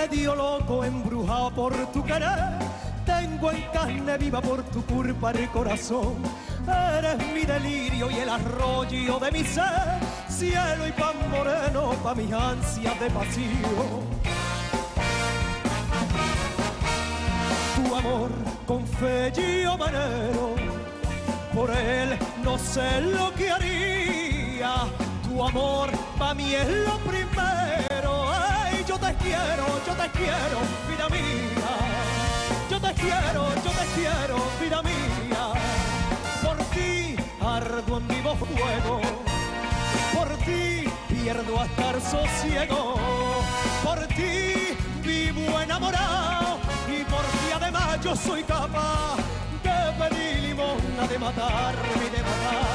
Medio loco, embrujado por tu querer. Tengo en carne viva por tu culpa el corazón. Eres mi delirio y el arroyo de mi ser. Cielo y pan moreno pa' mis ansias de pasión. Tu amor con fe yo manero. Por él no sé lo que haría. Tu amor pa' mí es lo primero. Quiero, vida mía. Yo te quiero, yo te quiero, vida mía. Por ti ardo en vivo fuego. Por ti pierdo hasta el sosiego. Por ti vivo enamorado. Y por ti además yo soy capaz de pedir limosna, de matarme de matar.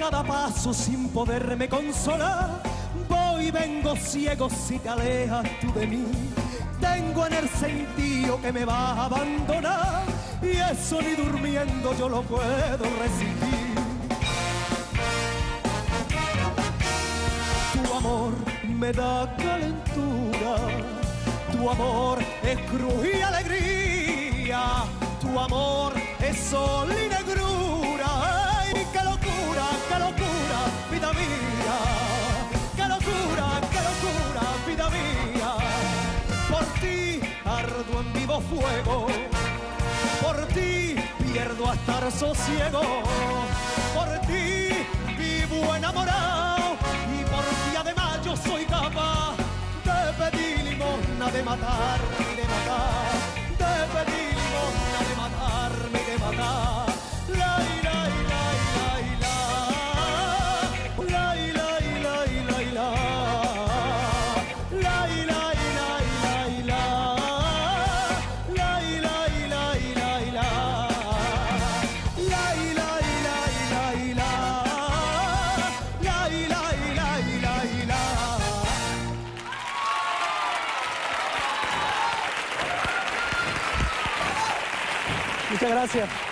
Cada paso sin poderme consolar. Voy vengo ciego si te alejas tú de mí. Tengo en el sentido que me vas a abandonar. Y eso ni durmiendo yo lo puedo resistir. Tu amor me da calentura. Tu amor es cruz alegría. Tu amor ardo en vivo fuego. Por ti pierdo hasta sosiego. Por ti vivo enamorado. Y por ti además yo soy capaz de pedir limosna, de de matar. Muchas gracias.